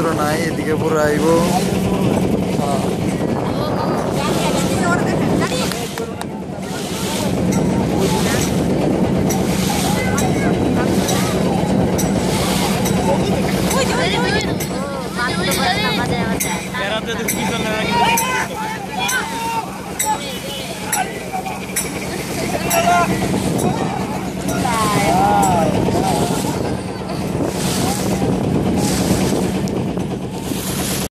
সমুদ্র নাই এদিকে পুরো আইব Yeah.